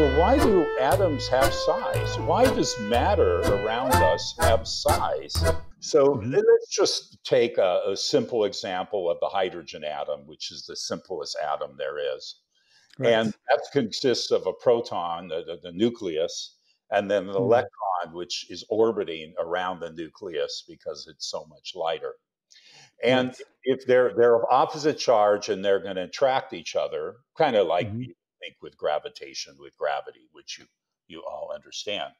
well, why do atoms have size? Why does matter around us have size? So mm-hmm. let's just take a, a, simple example of the hydrogen atom, which is the simplest atom there is. Right. And that consists of a proton, the, the, the nucleus, and then an mm-hmm. electron, which is orbiting around the nucleus because it's so much lighter. And if they're they're of opposite charge and they're going to attract each other, kind of like mm-hmm. Think with gravitation, with gravity, which you you all understand.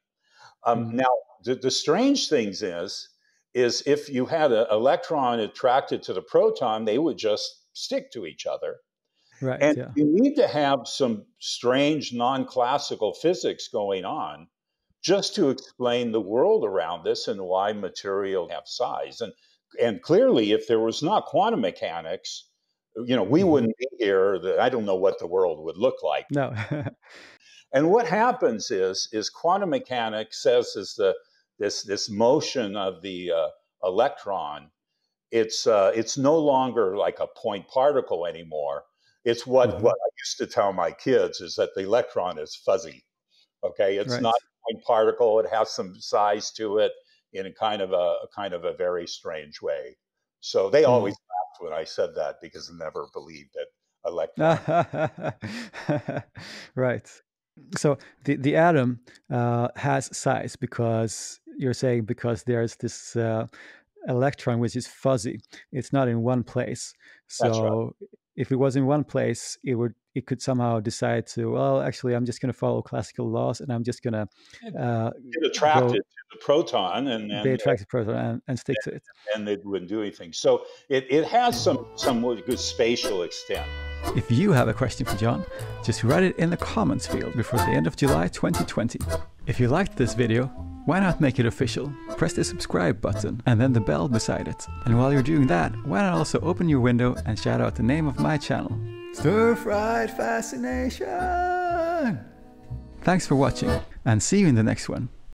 Um, mm-hmm. Now, the, the strange things is is if you had an electron attracted to the proton, they would just stick to each other. Right, and yeah. you need to have some strange non-classical physics going on just to explain the world around this and why material have size. And and clearly, if there was not quantum mechanics, you know, we mm-hmm. wouldn't be here. I don't know what the world would look like. No. and what happens is is quantum mechanics says is the this this motion of the uh, electron. It's uh, it's no longer like a point particle anymore. It's what mm-hmm. what I used to tell my kids is that the electron is fuzzy. Okay, it's right. not a point particle. It has some size to it in a kind of a, a kind of a very strange way. So they mm-hmm. always laughed when I said that because they never believed that electron. right. So the the atom uh, has size because you're saying because there's this uh, electron which is fuzzy. It's not in one place. So right. If it was in one place, it would it could somehow decide to well actually I'm just going to follow classical laws and I'm just going to uh, get attracted go, to the proton and, and be attracted to proton and, and stick and, to it. And it wouldn't do anything. So it, it has some some good spatial extent. If you have a question for John, just write it in the comments field before the end of July 2020. If you liked this video, why not make it official? Press the subscribe button and then the bell beside it. And while you're doing that, why not also open your window and shout out the name of my channel? Stir Fried Fascination! Thanks for watching and see you in the next one.